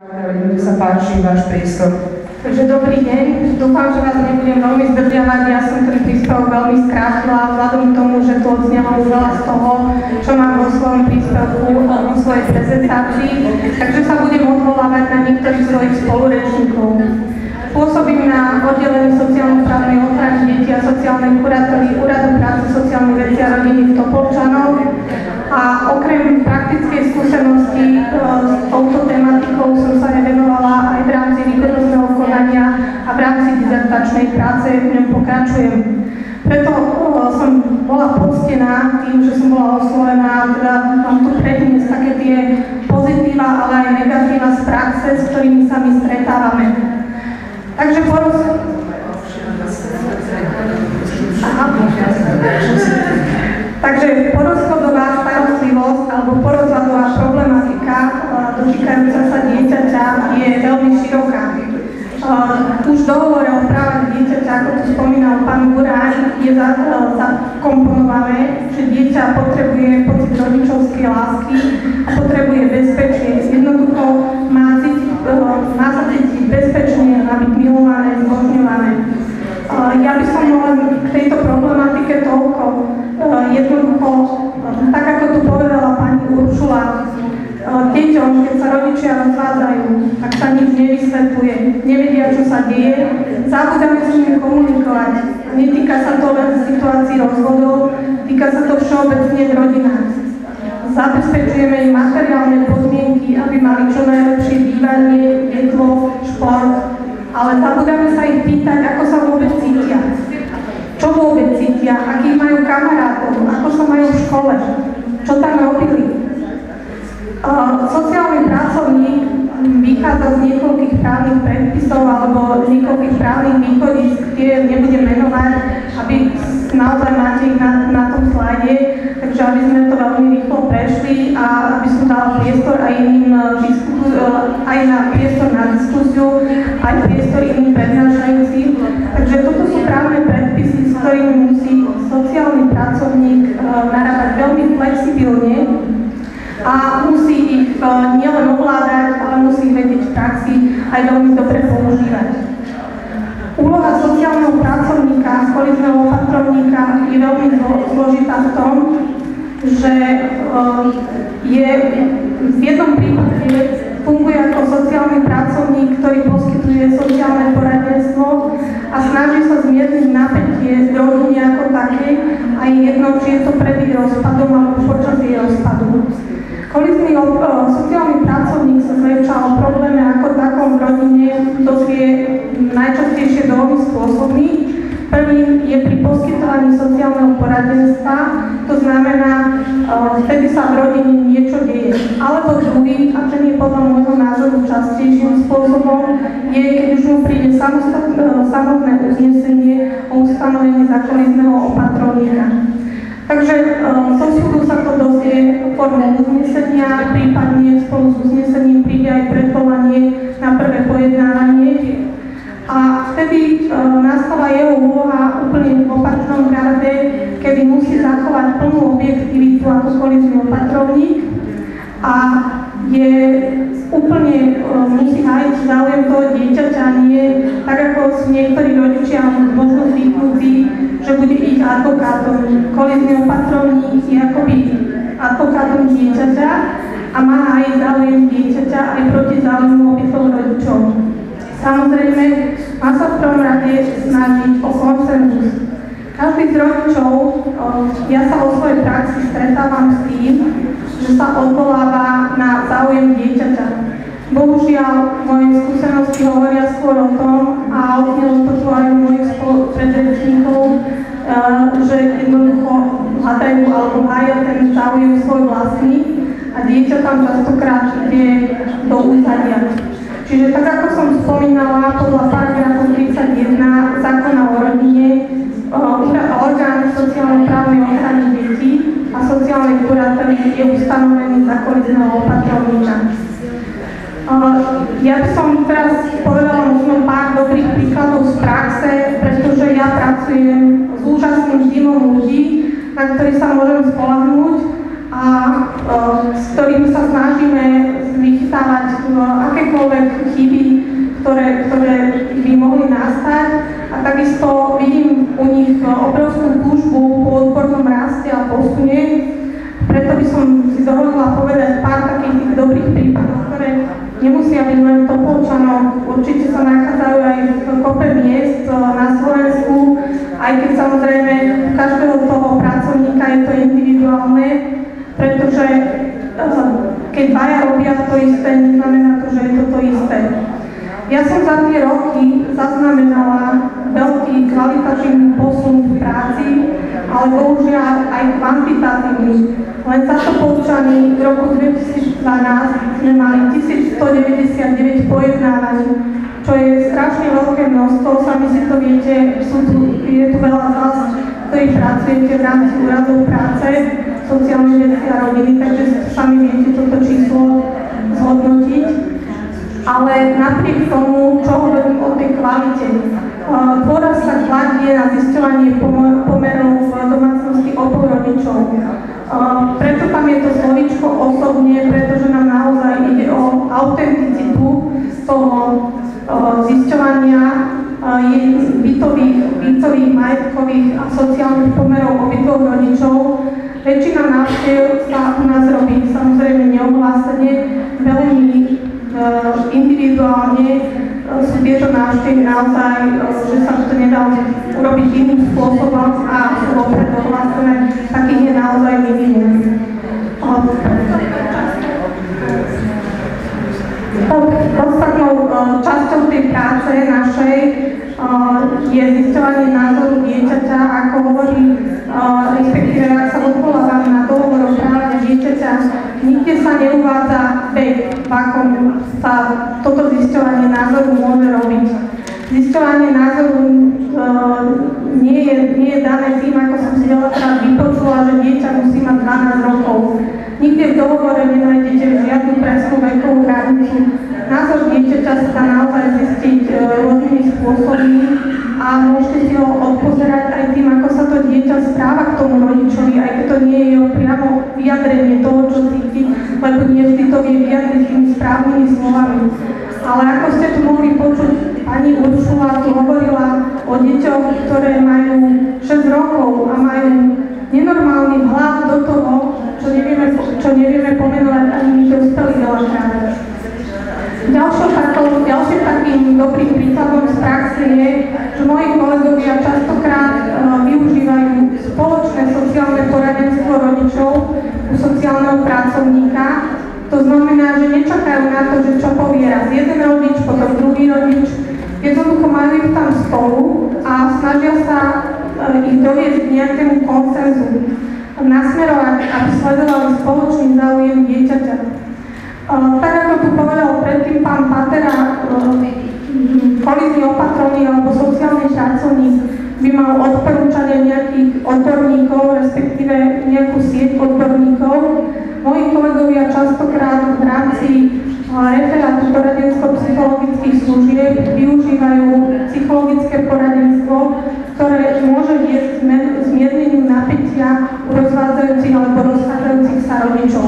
Sa páči váš prístup. Takže dobrý deň, dúfam, že vás nebudem veľmi zdržiavať, ja som ten príspevok veľmi skrátila, vzhľadom k tomu, že tu odznelo veľa z toho, čo mám vo svojom príspevku, vo svojej prezentácii, takže sa budem odvolávať na niektorých svojich spolurečníkov. Pôsobím na oddelení sociálno-právnej ochrany detí a sociálnej kurátory Úradu práce, sociálnej veci a rodiny v Topolčanoch a okrem praktickej skúsenosti e, s touto tematikou som sa aj venovala aj v rámci výkonnostného konania a v rámci dizertačnej práce v ňom pokračujem. Preto e, som bola poctená tým, že som bola oslovená, teda mám tu predniesť také tie pozitíva, ale aj negatíva z praxe, s ktorými sa my stretávame. Takže poroz... Aha. Takže porozchodová starostlivosť alebo porozvadová problematika e, dotýkajúca sa dieťaťa je veľmi široká. Už dohovore o právach dieťaťa, ako tu spomínal pán Buráň, je za, uh, zakomponované, že dieťa potrebuje pocit rodičovskej lásky a potrebuje bezpečie. Jednoducho má, cítiť, uh, má sa cítiť bezpečne, má byť milované, zbožňované. Ja by som len k tejto problematike toľko. Jednoducho, tak ako tu povedala pani Uršula, deťom, keď sa rodičia rozvádzajú, tak sa nič nevysvetľuje, nevedia, čo sa deje, zabudáme s nimi komunikovať. To len situácií rozvodov, týka sa to všeobecne v rodinách. Zabezpečujeme im materiálne podmienky, aby mali čo najlepšie bývanie, jedlo, šport, ale zabudáme sa ich pýtať, ako sa vôbec cítia. Čo vôbec cítia, akých majú kamarátov, ako sa majú v škole, čo tam robili, Sociálny pracovník vychádza z niekoľkých právnych predpisov alebo z niekoľkých právnych východísk, ktoré nebudem menovať, aby naozaj máte ich na, na tom slajde, takže aby sme to veľmi rýchlo prešli a aby som dala priestor aj iným aj na priestor na diskusiu, aj priestor iným prednášajúcim. Takže toto sú právne predpisy, s ktorými musí sociálny pracovník narábať veľmi flexibilne a musí ich nielen ovládať, ale musí ich vedieť v praxi aj veľmi dobre používať. Úloha sociálneho pracovníka, kolizného opatrovníka je veľmi zložitá v tom, že e, je v jednom prípade funguje ako sociálny pracovník, ktorý poskytuje sociálne poradenstvo a snaží sa zmierniť napätie z rodiny ako také a je jedno, či je to pred ich rozpadom alebo počas jej rozpadu. Kolizný sociálny pracovník sa zväčša o probléme takom v rodine dozvie najčastejšie dvomi spôsobmi. Prvý je pri poskytovaní sociálneho poradenstva, to znamená, vtedy sa v rodine niečo deje. Alebo druhý, a ten je podľa môjho názoru častejším spôsobom, je, keď už mu príde samotné uznesenie o ustanovení za kolizného opatrovníka. Takže zo um, súdu sa to dozvie formou uznesenia, prípadne spolu s uznesením príde aj predvolanie na prvé pojednávanie. A vtedy uh, nastáva jeho úloha úplne v opačnom rade, kedy musí zachovať plnú objektivitu ako kolizný opatrovník a je úplne uh, musí hájiť záujem toho dieťaťa, nie tak ako sú niektorí rodičia možno zvyknutí, že bude ich advokátom. Kolizný opatrovník je akoby advokátom dieťaťa a má aj záujem dieťaťa aj proti záujmu obidvoch rodičov. Samozrejme, má sa v prvom rade snažiť o konsenzus. Každý z rodičov, ja sa vo svojej praxi stretávam s tým, že sa odvoláva na záujem dieťaťa. Bohužiaľ, moje skúsenosti hovoria skôr o tom, a tu aj mojich predrečníkov, že jednoducho hľadajú alebo majú ten záujem svoj vlastný dieťa tam častokrát ide do úzadia. Čiže tak ako som spomínala, podľa paragrafu 31 zákona o rodine, orgán sociálno-právnej ochrany detí a sociálnej kurátory je ustanovený za kolizného opatrovníka. Ja by som teraz povedala možno pár dobrých príkladov z praxe, pretože ja pracujem s úžasným tímom ľudí, na ktorých sa môžem spolahnúť a s ktorými sa snažíme vychytávať e, akékoľvek chyby, ktoré, ktoré by mohli nastať. A takisto vidím u nich e, obrovskú túžbu po odbornom raste a posune. Preto by som si dovolila povedať pár takých tých dobrých prípadov, ktoré nemusia byť len Topolčanom. Určite sa nachádzajú aj v kope miest e, na Slovensku, aj keď samozrejme každého toho pracovníka je to individuálne, pretože keď dvaja robia to isté, neznamená to, že je to to isté. Ja som za tie roky zaznamenala veľký kvalitatívny posun v práci, ale bohužiaľ aj kvantitatívny. Len za to polčaní v roku 2012 sme mali 1199 pojednávaní, čo je strašne veľké množstvo, sami si to viete, sú tu, je tu veľa z vás, ktorí pracujete v rámci úradov práce, sociálnej veci a rodiny, takže sami viete toto číslo zhodnotiť. Ale napriek tomu, čo hovorím o tej kvalite, dôraz sa kladie na zisťovanie pomerov v domácnosti oboch rodičov. Preto tam je to slovičko osobne, pretože nám naozaj ide o autenticitu toho zisťovania bytových, bytových, majetkových a sociálnych pomerov obidvoch rodičov. Väčšina návštev sa u nás robí samozrejme neohlásene, veľmi individuálne sú tieto návštevy naozaj, že sa to nedá urobiť iným spôsobom a sú vopred ohlásené, takých je naozaj minimum. Podstatnou časťou tej práce našej je zisťovanie názoru dieťaťa, ako hovorí, respektíve ak sa odvolávam na dohovor o právach dieťaťa, nikde sa neuvádza vek, v akom sa toto zisťovanie názoru môže robiť. Zisťovanie názoru uh, nie, je, nie je dané tým, ako som si veľakrát vypočula, že dieťa musí mať 12 rokov. Nikde v dohovore nenájdete žiadnu presnú vekovú hranicu. Názor dieťaťa sa dá naozaj zistiť uh, rôznymi spôsobmi a môžete si ho odpozerať aj tým, ako sa to dieťa správa k tomu rodičovi, aj keď to nie je jeho priamo vyjadrenie toho, čo cíti, lebo nie vždy to vie vyjadriť tými správnymi slovami. Ale ako ste tu mohli počuť, pani Uršula tu hovorila o deťoch, ktoré majú 6 rokov a majú nenormálny vhľad do toho, čo nevieme, čo nevieme pomenovať ani my dospelí veľakrát. Ďalším, ďalším takým dobrým príkladom z praxe je, že moji kolegovia častokrát uh, využívajú spoločné sociálne poradenstvo rodičov u sociálneho pracovníka. To znamená, že nečakajú na to, že čo povie raz jeden rodič, potom druhý rodič. Jednoducho majú ich tam spolu a snažia sa uh, ich doviesť k nejakému koncenzu nasmerovať, aby sledovali spoločný záujem dieťaťa. Tak ako tu povedal predtým pán Patera, kolizný opatrovník alebo sociálny pracovník by mal odporúčania nejakých odborníkov, respektíve nejakú sieť odborníkov. Moji kolegovia častokrát v rámci referátu poradensko-psychologických služieb využívajú psychologické poradenstvo, ktoré môže viesť k zmierneniu napätia u rozvádzajúcich alebo rozchádzajúcich sa rodičov.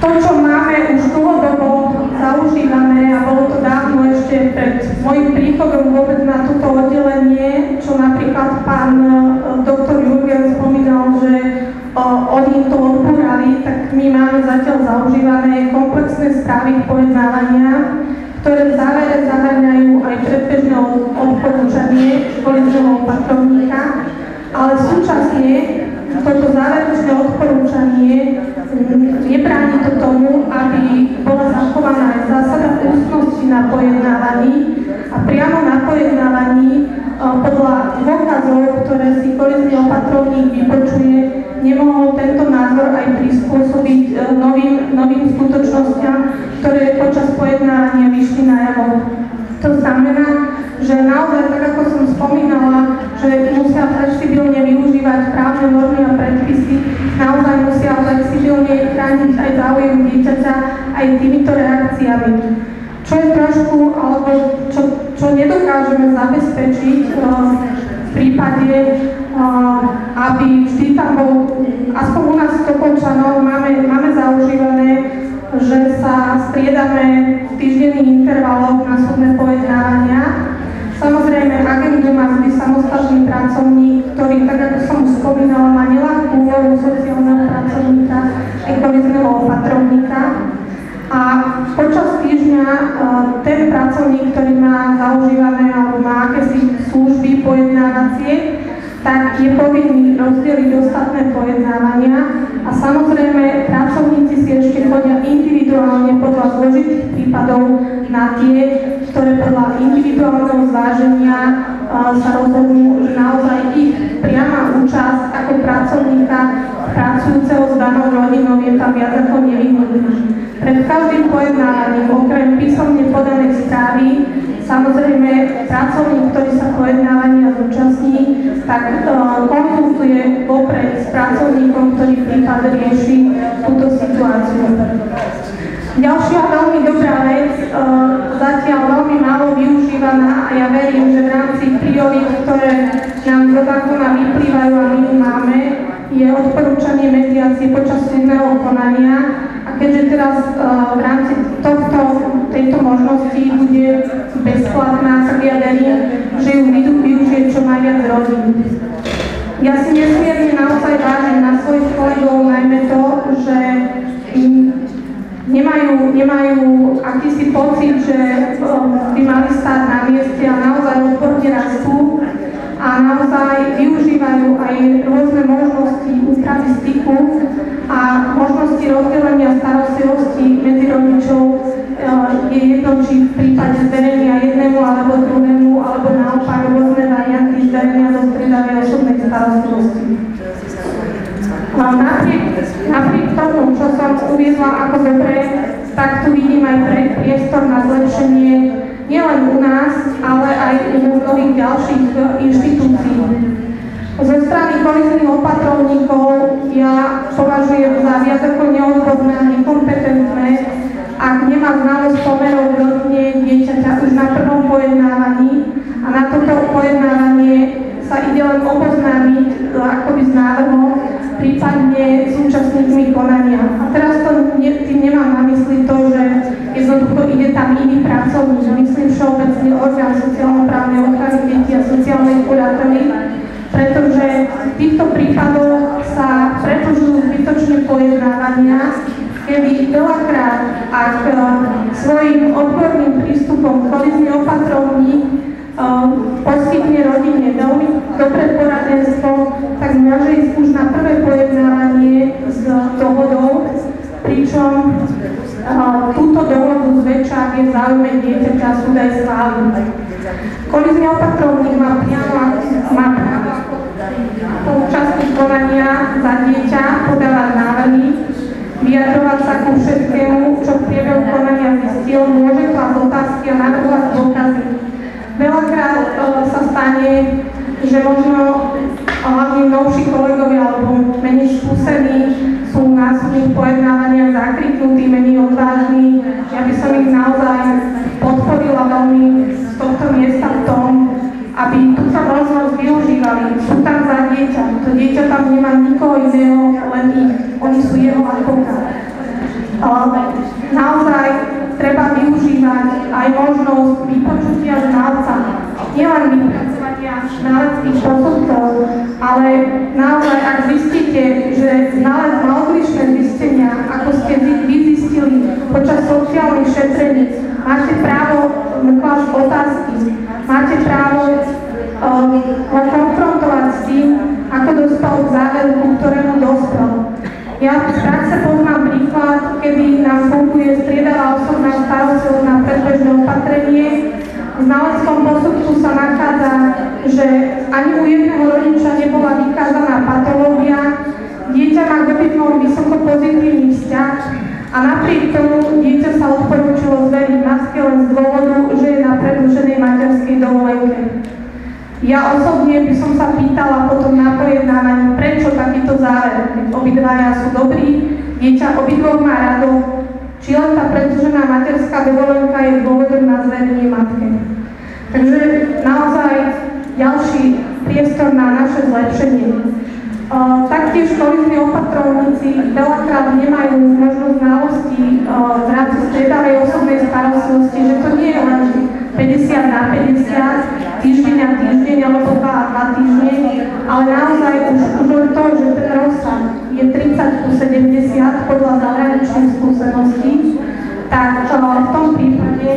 To, čo máme už dlhodobo zaužívané a bolo to dávno ešte pred môjim príchodom vôbec na toto oddelenie, čo napríklad pán e, doktor Jurgen spomínal, že o, oni to odbúrali, tak my máme zatiaľ zaužívané komplexné správy pojednávania, ktoré v závere zahrňajú aj predbežné odporúčanie školiteľov patrovníka, ale súčasne toto záverečné odporúčanie nebráni to tomu, aby bola zachovaná aj zásada ústnosti na pojednávaní a priamo na pojednávaní e, podľa dôkazov, ktoré si kolizný opatrovník vypočuje, nemohol tento názor aj prispôsobiť e, novým, novým skutočnostiam, ktoré počas pojednávania vyšli na javo. To znamená, že naozaj, tak ako som spomínala, že musia flexibilne využívať právne normy a predpisy, naozaj musia flexibilne chrániť aj záujem dieťaťa aj týmito reakciami. Čo je trošku, alebo čo, čo nedokážeme zabezpečiť, v prípade, uh, aby vždy tam bol, aspoň u nás Topolčanov máme, máme zaužívané, že sa striedame v týždenných intervaloch na súdne pojednávania. Samozrejme, agendu má vždy samostatný pracovník, ktorý, tak ako som už spomínala, má nielen úlohu sociálneho pracovníka, kvalitného opatrovníka. A počas týždňa e, ten pracovník, ktorý má zaužívané alebo má akési služby pojednávacie, tak je povinný rozdeliť ostatné pojednávania samozrejme pracovníci si ešte chodia individuálne podľa zložitých prípadov na tie, ktoré podľa individuálneho zváženia e, sa rozhodnú, že naozaj ich priama účasť ako pracovníka pracujúceho s danou rodinou je tam viac ako nevyhnutná. Pred každým pojednávaním, okrem písomne podanej správy, samozrejme pracovník, ktorý sa pojednávania zúčastní, tak uh, konzultuje pracovníkom, ktorý prípad rieši túto situáciu. Ďalšia veľmi dobrá vec, uh, zatiaľ veľmi málo využívaná a ja verím, že v rámci priorit, ktoré nám zo zákona vyplývajú a my máme, je odporúčanie mediácie počas súdneho konania keďže teraz uh, v rámci tohto, tejto možnosti bude bezplatná, tak ja verím, že ju využije čo najviac rodín. Ja si nesmierne naozaj vážim na svojich kolegov najmä to, že nemajú, nemajú akýsi pocit, že um, by mali stáť na mieste a naozaj odporne rastú a naozaj využívajú aj rôzne možnosti úpravy styku a možnosti rozdelenia starostlivosti medzi rodičov eh, je jedno, či v prípade zverenia jednému alebo druhému, alebo naopak rôzne varianty zverenia zo stredavej osobnej starostlivosti. Napriek, napriek tomu, čo som uviezla ako dobre, tak tu vidím aj pre, priestor na zlepšenie nielen u nás, ale aj u mnohých ďalších inštitúcií. Zo strany kolizných opatrovníkov ja považujem za viac ako neodborné a nekompetentné, ak nemá znalosť pomerov rodine dieťaťa už na prvom pojednávaní a na toto pojednávanie sa ide len oboznámiť akoby s návrhom, prípadne s účastníkmi konania. A teraz to ne, tým nemám na mysli to, že ide tam iný pracovník, myslím všeobecne orgán sociálno-právnej ochrany detí a sociálnej kurately, pretože v týchto prípadoch sa predlžujú zbytočne pojednávania, kedy veľakrát, ak e, svojim odborným prístupom kolizný opatrovník e, poskytne rodine veľmi dobré poradenstvo, tak môže ísť už na prvé pojednávanie s dohodou, pričom túto dohodu zväčša, je v záujme dieťaťa, súd aj schváli. Kolizný opatrovník má priamo má právo po účasti konania za dieťa podávať návrhy, vyjadrovať sa ku všetkému, čo v priebehu konania zistil, môže klásť otázky a navrhovať dôkazy. Veľakrát e, sa stane, že možno hlavne novší kolegovia alebo menej skúsení sú na súdnych pojednávaniach zakriknutí, menej odvážni. Ja by som ich naozaj podporila veľmi z tohto miesta v tom, aby túto možnosť využívali. Sú tam za dieťa. To dieťa tam nemá nikoho iného, len ich. Oni sú jeho advokát. Naozaj treba využívať aj možnosť vypočutia znalca. Nielen vypracovania znaleckých posudkov, ale naozaj, ak zistíte, že znalec má odlišné zistenia, ako ste vy zistili počas sociálnych šetrení, máte právo klásť otázky, máte právo ho konfrontovať s tým, ako dostal k záveru, ku ktorému dospel. Ja v praxe poznám príklad, kedy nám funguje striedavá osobná starostlivosť na predbežné opatrenie. V znaleckom posudku sa nachádza, že ani u jedného rodiča nebola vykázaná patológia, dieťa má k vysoko pozitívny a napriek tomu dieťa sa odporúčilo zveriť matke len z dôvodu, že je na predlženej materskej dovolenke. Ja osobne by som sa pýtala potom na pojednávaní, prečo takýto záver, keď obidvaja sú dobrí, dieťa obidvoch má rado, či len tá predlžená materská dovolenka je dôvodom na zverenie matke. Takže naozaj ďalší priestor zlepšenie. Taktiež kolizní opatrovníci veľakrát nemajú možno znalosti uh, v rámci stredavej osobnej starostlivosti, že to nie je len 50 na 50, týždeň na týždeň alebo 2 a 2 týždne, ale naozaj už, už to, že ten rozsah je 30 ku 70 podľa zahraničných skúseností, tak uh, v tom prípade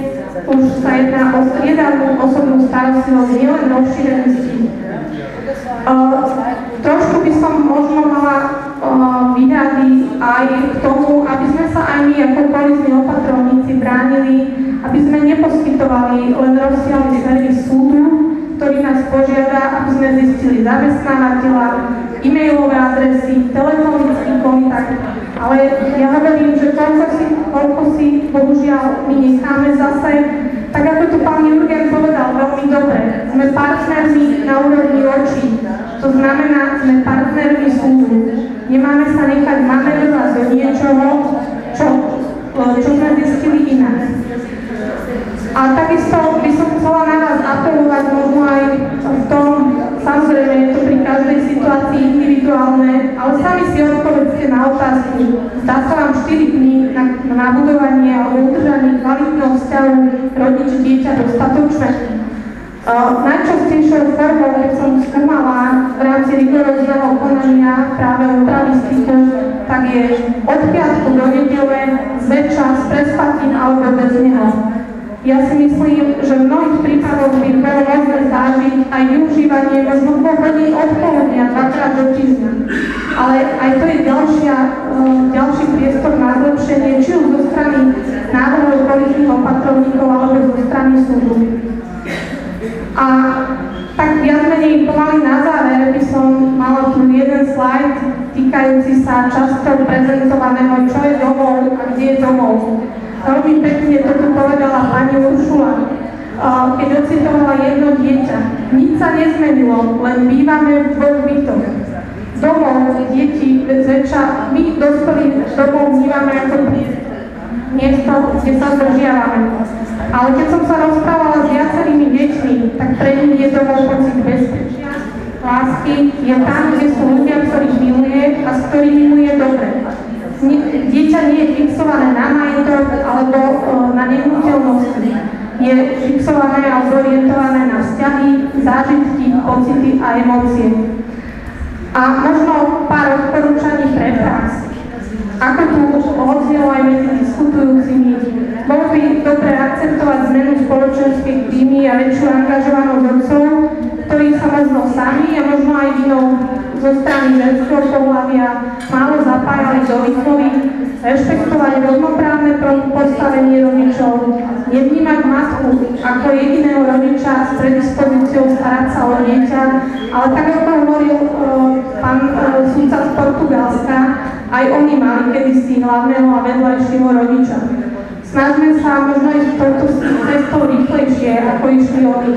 už sa jedná o striedanú osobnú starostlivosť, nielen. Uh, trošku by som možno mala uh, výhrady aj k tomu, aby sme sa aj my ako kolizní opatrovníci bránili, aby sme neposkytovali len rozsiaľný servis súdu, ktorý nás požiada, aby sme zistili zamestnávateľa, e-mailové adresy, telefonický kontakt, ale ja hovorím, že koľko si, koľko si bohužiaľ my necháme zase, tak ako tu pán Jurgen povedal veľmi dobre, sme partnermi na úrovni očí, to znamená, sme partnermi súdu. Nemáme sa nechať manerovať do niečoho, čo, čo sme zistili inak. A takisto by som chcela na vás apelovať možno aj v tom, samozrejme je to pri každej situácii individuálne, ale sami si odpovedzte na otázku. Zdá sa vám 4 dní na, na nabudovanie alebo udržanie kvalitného vzťahu rodič-dieťa dostatočné? Najčastejšou formou, keď som skúmala v rámci rigorózneho konania práve úpravy styku, tak je od piatku do nedele zväčša s prespatím alebo bez neho. Ja si myslím, že v mnohých prípadoch by bolo možné zážiť aj využívanie možno dvoch hodín odpoludnia, dvakrát do týždňa. Ale aj to je ďalšia, uh, ďalší priestor na zlepšenie, či už zo strany návrhov koaličných opatrovníkov alebo zo strany súdu. A tak viac menej pomaly na záver by som mala tu jeden slajd týkajúci sa často prezentovaného, čo je domov a kde je domov. Veľmi pekne to tu povedala pani Uršula, keď ocitovala jedno dieťa. Nič sa nezmenilo, len bývame v dvoch bytoch. Domov, deti, zväčša, my dospelí domov vnímame ako miesto, kde sa zdržiavame. Ale keď som sa rozprávala s viacerými deťmi, tak pre nich je domov pocit bezpečia, lásky, je tam, kde sú ľudia, ktorých miluje a s ktorými mu je dobre. Dieťa nie je fixované na majetok alebo na nehnuteľnosti. Je fixované a zorientované na vzťahy, zážitky, pocity a emócie. A možno pár odporúčaní pre prax. Ako tu odznelo aj medzi diskutujúcimi, bolo by dobre akceptovať zmenu spoločenskej klímy a väčšiu angažovanosť otcov, ktorí sa možno sami a možno aj vinou zo strany ženského pohľavia málo zapájali do výchovy, rešpektovať rovnoprávne postavenie rodičov, nevnímať matku ako jediného rodiča s predispozíciou starať sa o dieťa, ale tak ako hovoril uh, pán uh, sudca z Portugalska, aj oni mali kedysi hlavného a vedľajšieho rodiča. Snažme sa možno ísť touto cestou rýchlejšie, ako išli oni.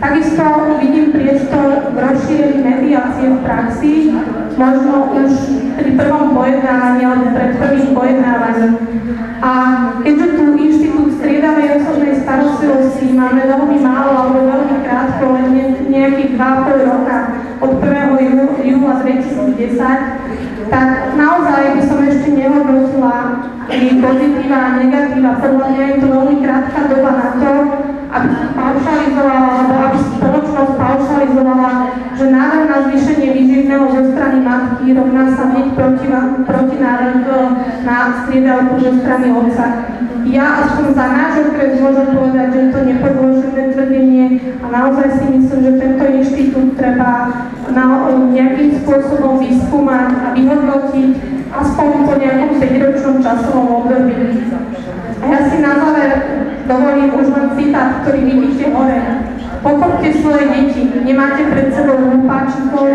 Takisto vidím priestor v rozšírení mediácie v praxi, možno už pri prvom pojednávaní alebo pred prvým pojednávaním. A keďže tu Inštitút striedavej osobnej starostlivosti máme veľmi málo alebo veľmi krátko, len nejakých 2,5 roka od 1. júla 2010, tak naozaj by som ešte nehodnotila jej pozitíva a negatíva. Podľa mňa je to veľmi krátka doba na to, aby paušalizovala, alebo aby spoločnosť paušalizovala, že návrh na zvýšenie výživného zo strany matky rovná sa hneď proti, proti návrh na striedavku zo strany otca. Ja aspoň za náš okres môžem povedať, že to nepodložené tvrdenie a naozaj si myslím, že tento inštitút treba na, nejakým spôsobom vyskúmať a vyhodnotiť aspoň po nejakom 5-ročnom časovom období. A ja si na záver dovolím už len citát, ktorý vidíte hore. Pochopte svoje deti, nemáte pred sebou hlupáčikov,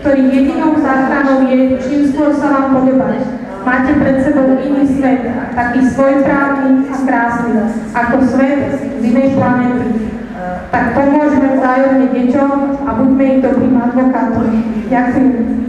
ktorých jedinou záchranou je, čím skôr sa vám podobať. Máte pred sebou iný svet, taký svojprávny a krásny, ako svet z inej planety. Tak pomôžeme vzájomne deťom a buďme ich dobrým advokátom. Ďakujem.